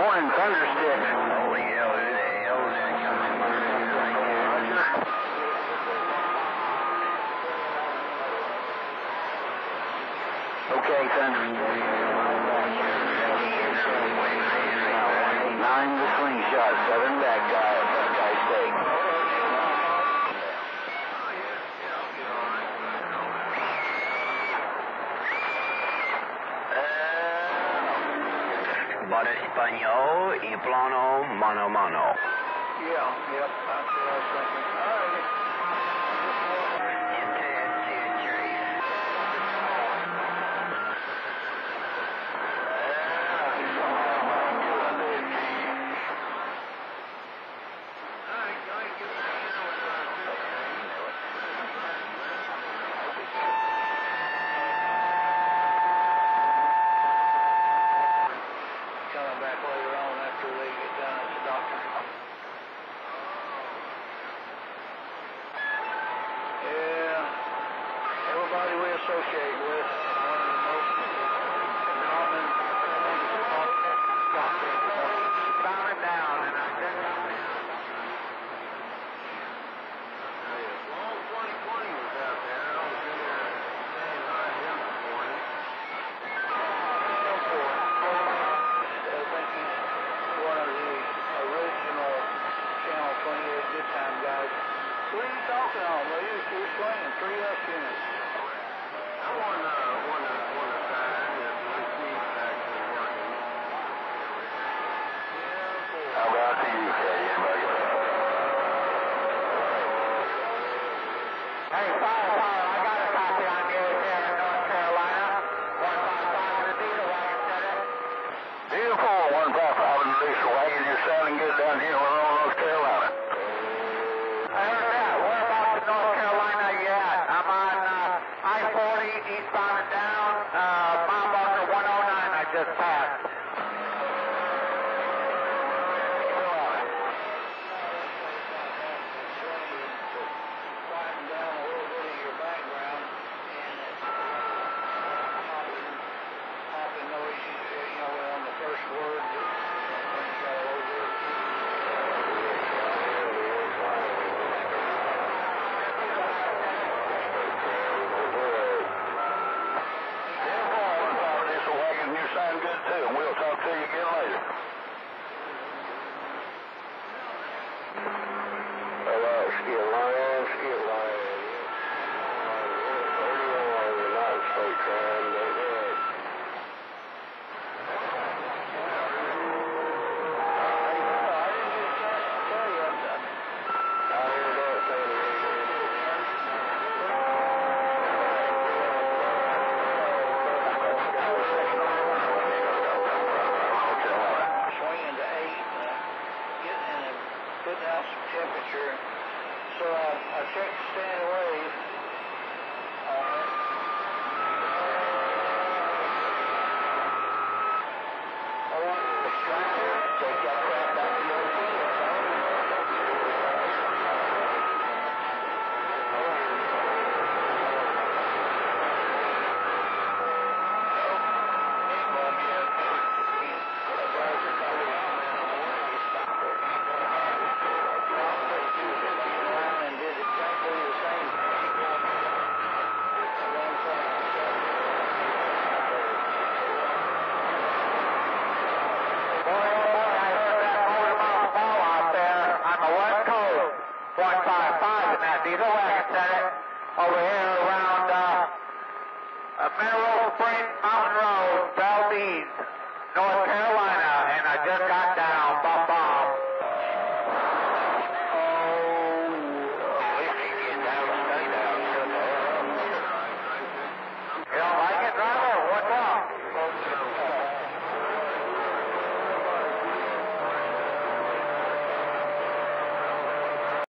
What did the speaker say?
morning, thundersticks. Holy hell, the hell that coming through? Okay, thunder. Para español y plano mano a mano. Yeah, yep, are you talking on? Well, you, you're swinging three up units. How about the UK? Anybody got Hey, fire, fire, I got a copy on you here in North Carolina. 155 the diesel wagon center. Beautiful, one five five in the diesel wagon. You're sounding good down here in Monroe, North Carolina. I heard that. Whereabouts in North Carolina are you at? I'm on uh, I-40 eastbound and down, uh, mile marker 109 I just passed. Beautiful, one five diesel wagon. You sound good too, and we'll talk to you again later. Putting out some temperature. So I, I checked the standing wave on it. I wanted to extract it, take that crap back to the and did exactly the same. Boy, oh boy, I heard that motor mouth ball out there on the west coast. 155 in that diesel over here around uh,